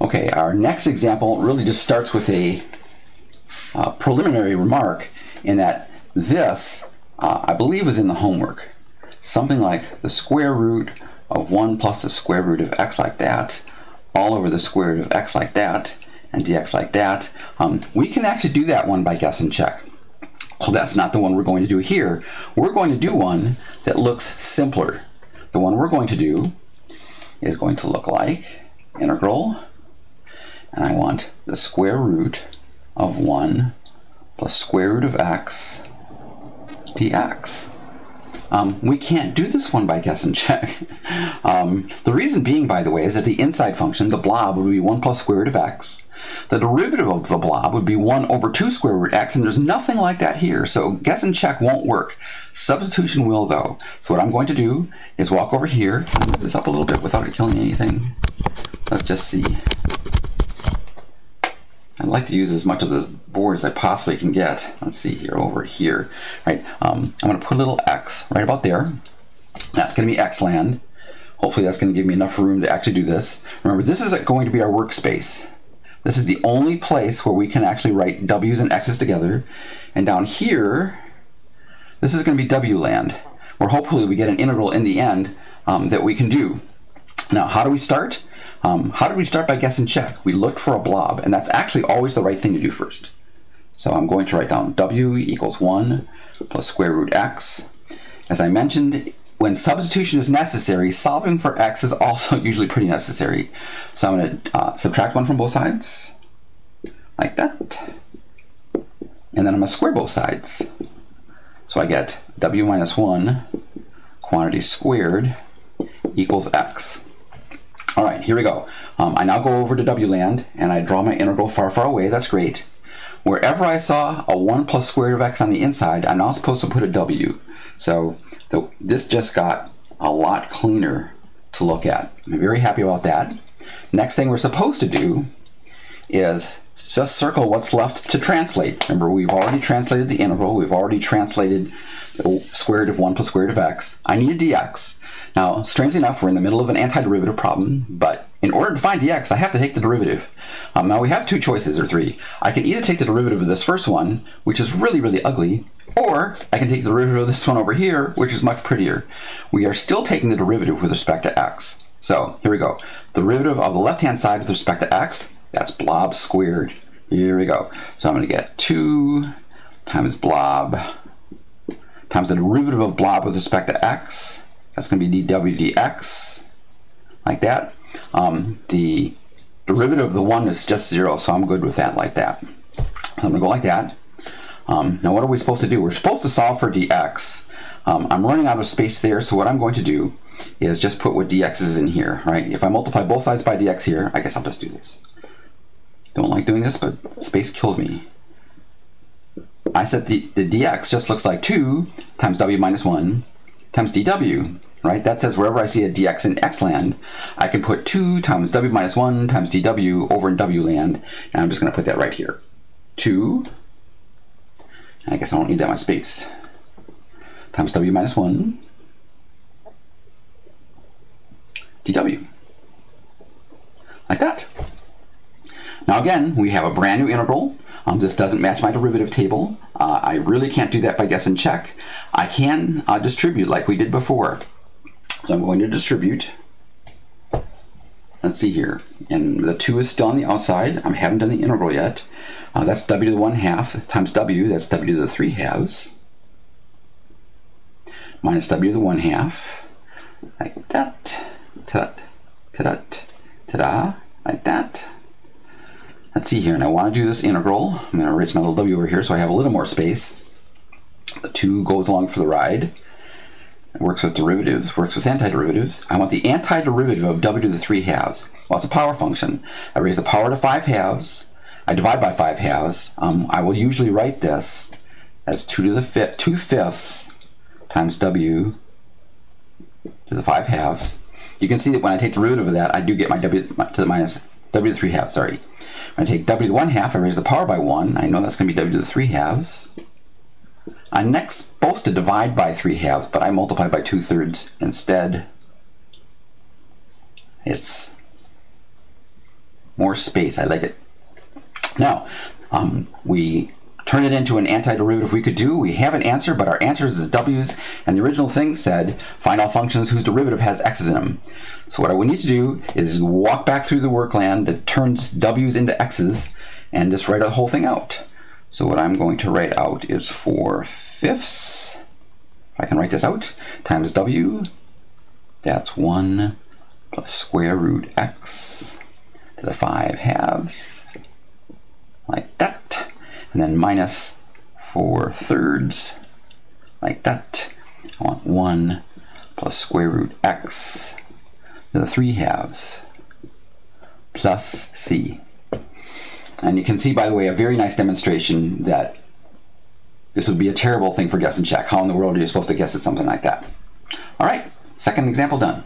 Okay, our next example really just starts with a uh, preliminary remark in that this, uh, I believe, is in the homework. Something like the square root of 1 plus the square root of x like that, all over the square root of x like that, and dx like that. Um, we can actually do that one by guess and check. Well, that's not the one we're going to do here. We're going to do one that looks simpler. The one we're going to do is going to look like integral, and I want the square root of 1 plus square root of x dx. Um, we can't do this one by guess and check. um, the reason being, by the way, is that the inside function, the blob, would be 1 plus square root of x. The derivative of the blob would be 1 over 2 square root x, and there's nothing like that here, so guess and check won't work. Substitution will, though. So what I'm going to do is walk over here, move this up a little bit without it killing anything. Let's just see. I'd like to use as much of this board as I possibly can get. Let's see here, over here. Right, um, I'm going to put a little X right about there. That's going to be X land. Hopefully that's going to give me enough room to actually do this. Remember, this is going to be our workspace. This is the only place where we can actually write W's and X's together. And down here, this is going to be W land, where hopefully we get an integral in the end um, that we can do. Now, how do we start? Um, how did we start by guess and check? We looked for a blob, and that's actually always the right thing to do first. So I'm going to write down w equals 1 plus square root x. As I mentioned, when substitution is necessary, solving for x is also usually pretty necessary. So I'm going to uh, subtract 1 from both sides, like that. And then I'm going to square both sides. So I get w minus 1 quantity squared equals x. All right, here we go. Um, I now go over to W land and I draw my integral far, far away. That's great. Wherever I saw a 1 plus square root of x on the inside, I'm now supposed to put a W. So the, this just got a lot cleaner to look at. I'm very happy about that. Next thing we're supposed to do is just circle what's left to translate. Remember, we've already translated the integral. We've already translated the square root of 1 plus square root of x. I need a dx. Now, strangely enough, we're in the middle of an antiderivative problem, but in order to find dx, I have to take the derivative. Um, now, we have two choices, or three. I can either take the derivative of this first one, which is really, really ugly, or I can take the derivative of this one over here, which is much prettier. We are still taking the derivative with respect to x. So, here we go. The derivative of the left-hand side with respect to x, that's blob squared. Here we go. So I'm going to get 2 times blob times the derivative of blob with respect to x that's going to be dw dx, like that. Um, the derivative of the 1 is just 0, so I'm good with that like that. I'm going to go like that. Um, now what are we supposed to do? We're supposed to solve for dx. Um, I'm running out of space there, so what I'm going to do is just put what dx is in here, right? If I multiply both sides by dx here, I guess I'll just do this. Don't like doing this, but space killed me. I said the, the dx just looks like 2 times w minus 1 times dw, right? That says wherever I see a dx in x land, I can put 2 times w minus 1 times dw over in w land, and I'm just going to put that right here. 2, I guess I don't need that much space, times w minus 1 dw. Like that. Now again, we have a brand new integral. Um, this doesn't match my derivative table. Uh, I really can't do that by guess and check. I can uh, distribute like we did before. So I'm going to distribute. Let's see here. And the 2 is still on the outside. I haven't done the integral yet. Uh, that's w to the 1 half times w. That's w to the 3 halves. Minus w to the 1 half. Like that. Ta-da. Ta-da. Ta-da. Like that. Let's see here, and I want to do this integral. I'm going to erase my little w over here so I have a little more space. The 2 goes along for the ride. It works with derivatives, works with antiderivatives. I want the antiderivative of w to the 3 halves. Well, it's a power function. I raise the power to 5 halves. I divide by 5 halves. Um, I will usually write this as 2 to the fifth, 2 fifths times w to the 5 halves. You can see that when I take the derivative of that, I do get my w to the minus w to the 3 halves, sorry. I take w to the 1 half, I raise the power by 1. I know that's going to be w to the 3 halves. I'm next supposed to divide by 3 halves, but I multiply by 2 thirds instead. It's more space. I like it. Now, um, we turn it into an antiderivative we could do. We have an answer, but our answer is w's, and the original thing said find all functions whose derivative has x's in them. So what I would need to do is walk back through the workland that turns w's into x's and just write the whole thing out. So what I'm going to write out is 4 fifths, if I can write this out, times w, that's 1 plus square root x to the 5 halves, like that. And then minus 4 thirds, like that. I want 1 plus square root x to the 3 halves, plus c. And you can see, by the way, a very nice demonstration that this would be a terrible thing for guess and check. How in the world are you supposed to guess at something like that? All right, second example done.